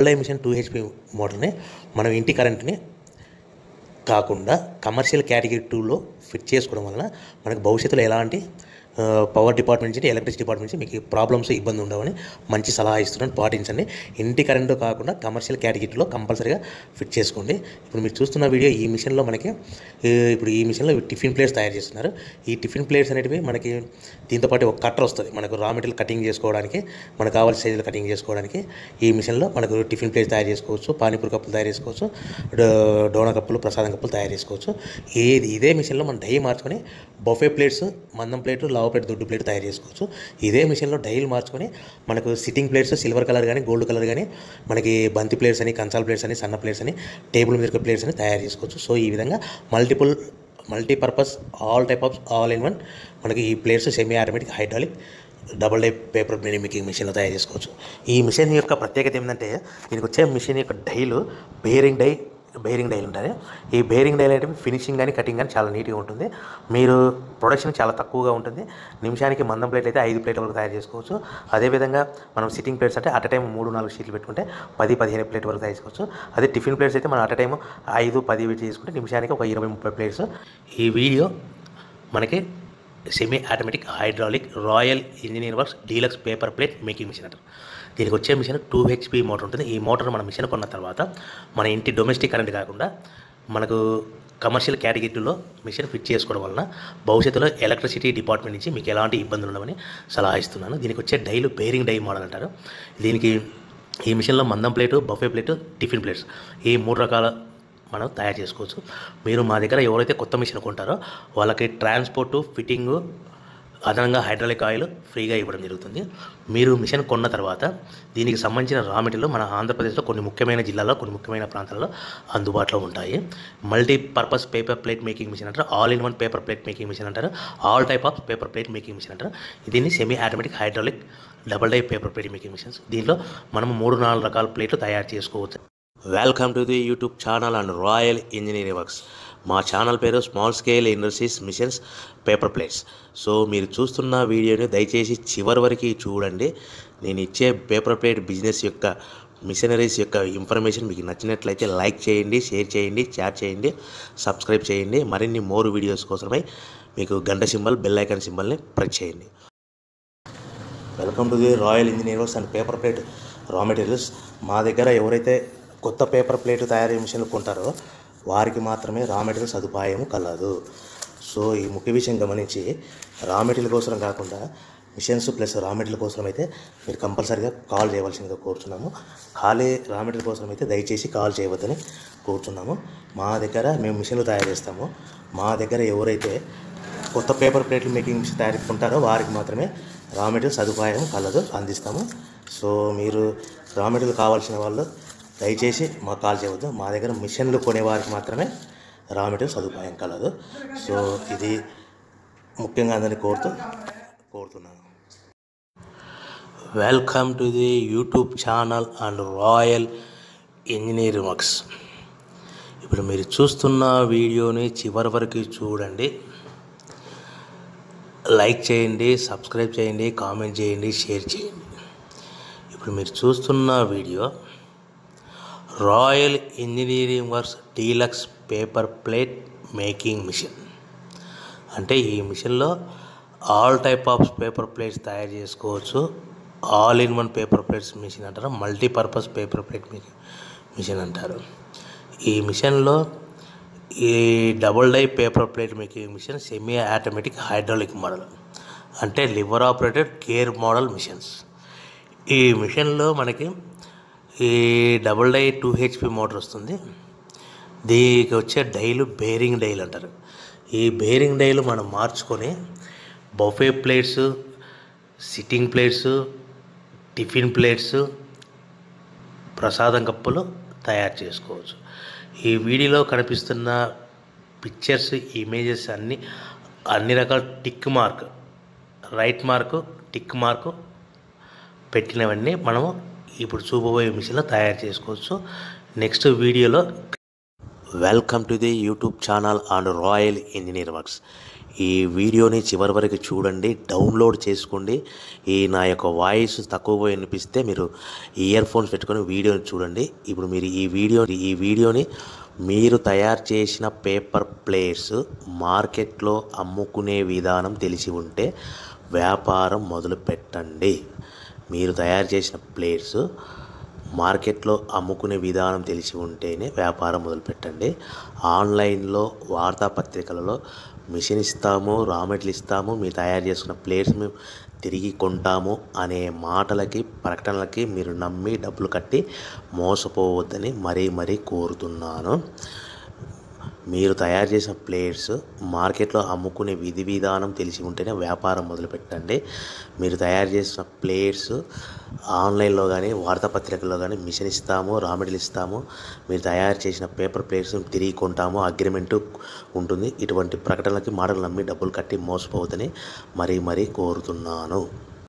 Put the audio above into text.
Double machine two HP మోటార్ని మనం ఇంటి కరెంట్ని కాకుండా కమర్షియల్ కేటగిరీ టూలో ఫిట్ చేసుకోవడం వలన మనకు భవిష్యత్తులో ఎలాంటి పవర్ డిపార్ట్మెంట్ నుంచి ఎలక్ట్రిసిటీ డిపార్ట్మెంట్ నుంచి మీకు ప్రాబ్లమ్స్ ఇబ్బంది ఉండవని మంచి సలహా ఇస్తున్నాను. పాటించండి. ఇంటి కరెంటు కాకుండా కమర్షియల్ క్యాటగిరీలో కంపల్సరీగా ఫిట్ చేసుకోండి. ఇప్పుడు మీరు చూస్తున్న వీడియో ఈ మిషన్లో మనకి ఇప్పుడు ఈ మిషన్లో టిఫిన్ ప్లేట్స్ తయారు చేస్తున్నారు. ఈ టిఫిన్ ప్లేట్స్ అనేటివి మనకి దీంతో పాటు ఒక కట్టర్ వస్తుంది. మనకు రా మెటీరియల్ కటింగ్ చేసుకోవడానికి మనకు కావాల్సిన సైజులు కటింగ్ చేసుకోవడానికి ఈ మిషన్లో మనకు టిఫిన్ ప్లేట్స్ తయారు చేసుకోవచ్చు. పానీపూరి కప్పులు తయారు చేసుకోవచ్చు. డో- డోనా కప్పులు ప్రసాదం కప్పులు తయారు చేసుకోవచ్చు. ఏది ఇదే మిషన్లో మనం డై మార్చుకొని బొఫే ప్లేట్స్ మందం ప్లేట్లు లవ్ ప్లేట్ దొడ్డు ప్లేట్ తయారు చేసుకోవచ్చు. ఇదే మిషన్లో డైల్ మార్చుకొని మనకు సిట్టింగ్ ప్లేట్స్ సిల్వర్ కలర్ కానీ గోల్డ్ కలర్ కానీ మనకి బంతి ప్లేట్స్ అని కంచాల ప్లేట్స్ అని సన్న ప్లేట్స్ అని టేబుల్ మీద ప్లేట్స్ అని తయారు చేసుకోవచ్చు. సో ఈ విధంగా multiple multipurpose all type of all in one మనకి ఈ plates semi automatic hydraulic double die paper making మిషన్లో తయారు చేసుకోవచ్చు. ఈ మిషన్ యొక్క ప్రత్యేకత ఏంటంటే దీనికి వచ్చే మిషన్ యొక్క డైలు బేరింగ్ డై బేరింగ్ డైల్ ఉంటుంది. ఈ బేరింగ్ డైల్ అనేవి ఫినిషింగ్ కానీ కటింగ్ కానీ చాలా నీట్గా ఉంటుంది. మీరు ప్రొడక్షన్ చాలా తక్కువగా ఉంటుంది. నిమిషానికి మందం ప్లేట్ అయితే ఐదు ప్లేట్ వరకు తయారు చేసుకోవచ్చు. అదేవిధంగా మనం సిట్టింగ్ ప్లేట్స్ అంటే అట్ టైం మూడు నాలుగు షీట్లు పెట్టుకుంటే పది పదిహేను ప్లేట్ వరకు తయారు చేసుకోవచ్చు. అదే టిఫిన్ ప్లేట్స్ అయితే మనం అట్ టైం ఐదు పది చేసుకుంటే నిమిషానికి ఒక ఇరవై ముప్పై ప్లేట్స్. ఈ వీడియో మనకి semi automatic hydraulic royal engineer works deluxe paper plate making machine అంటారు. దీనికి వచ్చే మిషన్ టూ హెచ్పి మోటార్ ఉంటుంది. ఈ మోటార్ మన మిషన్ కొన్న తర్వాత మన ఇంటి డొమెస్టిక్ కరెంట్ కాకుండా మనకు కమర్షియల్ కేటగిరీలో మిషన్ ఫిట్ చేసుకోవడం వలన భవిష్యత్తులో ఎలక్ట్రిసిటీ డిపార్ట్మెంట్ నుంచి మీకు ఎలాంటి ఇబ్బందులు ఉండవని సలహా ఇస్తున్నాను. దీనికి వచ్చే డైలు బేరింగ్ డై మోడల్ అంటారు. దీనికి ఈ మిషన్లో మందం plate buffet plate tiffin plates ఈ మూడు రకాల మనం తయారు చేసుకోవచ్చు. మీరు మా దగ్గర ఎవరైతే కొత్త మిషన్ కొంటారో వాళ్ళకి ట్రాన్స్పోర్టు ఫిట్టింగు అదనంగా హైడ్రాలిక్ ఆయిల్ ఫ్రీగా ఇవ్వడం జరుగుతుంది. మీరు మిషన్ కొన్న తర్వాత దీనికి సంబంధించిన రా మెటీరియల్ మన ఆంధ్రప్రదేశ్లో కొన్ని ముఖ్యమైన జిల్లాల్లో కొన్ని ముఖ్యమైన ప్రాంతాల్లో అందుబాటులో ఉంటాయి. Multi purpose paper plate making machine అంటారు all in one paper plate making machine అంటారు all type of paper plate making machine అంటారు. దీన్ని semi automatic hydraulic double die paper plate making machines. దీనిలో మనం మూడు నాలుగు రకాల ప్లేట్లు తయారు చేసుకోవచ్చు. Welcome to the YouTube channel and royal engineering works మా ఛానల్ పేరు small scale industries machines paper plates so మీరు చూస్తున్న వీడియోని దయచేసి చివరి వరకు చూడండి. నేను ఇచ్చే పేపర్ ప్లేట్ బిజినెస్ యొక్క మిషనరీస్ యొక్క ఇన్ఫర్మేషన్ మీకు నచ్చినట్లయితే లైక్ చేయండి షేర్ చేయండి షేర్ చేయండి సబ్స్క్రైబ్ చేయండి. మరిన్ని మోర్ వీడియోస్ కోసమై మీకు గంట సింబల్ బెల్ ఐకాన్ సింబల్ని ప్రెస్ చేయండి. Welcome to the royal engineers and paper plate raw materials మా దగ్గర ఎవరైతే కొత్త పేపర్ ప్లేట్ తయారీ మిషన్లు కొంటారో వారికి మాత్రమే రా మెటీరియల్ సదుపాయం కలదు. సో ఈ ముఖ్య విషయం గమనించి రా మెటీరియల్ కోసం కాకుండా మిషన్స్ ప్లస్ రా మెటీరియల్ కోసం అయితే మీరు కంపల్సరీగా కాల్ చేయవలసిందిగా కోరుతున్నాము ఖాళీ రా మెటీరియల్ కోసం అయితే దయచేసి కాల్ చేయవద్దని కోరుతున్నాము మా దగ్గర మేము మిషన్లు తయారు చేస్తాము. మా దగ్గర ఎవరైతే కొత్త పేపర్ ప్లేట్లు మేకింగ్ మిషన్ తయారు కొంటారో వారికి మాత్రమే రా మెటీరియల్ సదుపాయం కలదు అందిస్తాము. సో మీరు రా మెటీరియల్ కావాల్సిన వాళ్ళు దయచేసి మాకు కాల్ చేయవద్దు. మా దగ్గర మిషన్లు కొనేవారికి మాత్రమే రా మెటీరియల్ సదుపాయం కలదు. సో ఇది ముఖ్యంగా అందరినీ కోరుతూ కోరుతున్నాను. Welcome to the YouTube channel and royal engineering works ఇప్పుడు మీరు చూస్తున్న వీడియోని చివరి వరకు చూడండి. లైక్ చేయండి సబ్స్క్రైబ్ చేయండి కామెంట్ చేయండి షేర్ చేయండి. ఇప్పుడు మీరు చూస్తున్న video royal engineering works deluxe paper plate making machine అంటే ఈ మిషన్లో all type of paper plates తయారు చేసుకోవచ్చు. All in one paper plates machine అంటారు. Multipurpose paper plate machine machine అంటారు. ఈ మిషన్లో ఈ double die paper plate making machine semi automatic hydraulic model అంటే lever operated care model machines ఈ మిషన్లో మనకి ఈ double die two HP motor వస్తుంది. దీనికి వచ్చే డైలు బేరింగ్ డైలు అంటారు. ఈ బేరింగ్ డైలు మనం మార్చుకొని buffet plates sitting plates tiffin plates ప్రసాదం కప్పులు తయారు చేసుకోవచ్చు. ఈ వీడియోలో కనిపిస్తున్న పిక్చర్స్ ఇమేజెస్ అన్నీ అన్ని రకాల tick mark right mark tick mark పెట్టినవన్నీ మనము ఇప్పుడు చూపబోయే మిషన్లో తయారు చేసుకోవచ్చు. నెక్స్ట్ వీడియోలో welcome to the YouTube channel and royal engineer works ఈ వీడియోని చివరి వరకు చూడండి డౌన్లోడ్ చేసుకోండి. ఈ నా యొక్క వాయిస్ తక్కువ వినిపిస్తే మీరు ఇయర్ ఫోన్స్ పెట్టుకొని వీడియోని చూడండి. ఇప్పుడు మీరు ఈ వీడియో ఈ వీడియోని మీరు తయారు చేసిన పేపర్ ప్లేట్స్ మార్కెట్లో అమ్ముకునే విధానం తెలిసి ఉంటే వ్యాపారం మొదలు పెట్టండి మీరు తయారు చేసిన ప్లేట్స్ మార్కెట్లో అమ్ముకునే విధానం తెలిసి ఉంటేనే వ్యాపారం మొదలుపెట్టండి. ఆన్లైన్లో వార్తాపత్రికలలో మిషన్ ఇస్తాము రా మెటీరియల్ ఇస్తాము మీరు తయారు చేసుకున్న ప్లేట్స్ మేము తిరిగి కొంటాము అనే మాటలకి ప్రకటనలకి మీరు నమ్మి డబ్బులు కట్టి మోసపోవద్దని మరీ మరీ కోరుతున్నాను. మీరు తయారు చేసిన ప్లేట్స్ మార్కెట్లో అమ్ముకునే విధి విధానం తెలిసి ఉంటేనే వ్యాపారం మొదలుపెట్టండి. మీరు తయారు చేసిన ప్లేట్స్ ఆన్లైన్లో కానీ వార్తాపత్రికల్లో కానీ మిషన్ ఇస్తాము రా మెటీరియల్ ఇస్తాము. మీరు తయారు చేసిన పేపర్ ప్లేట్స్ తిరిగి కొంటాము. అగ్రిమెంట్ ఉంటుంది. ఇటువంటి ప్రకటనలకి మాటలు నమ్మి డబ్బులు కట్టి మోసపోవద్దని మరీ మరీ కోరుతున్నాను.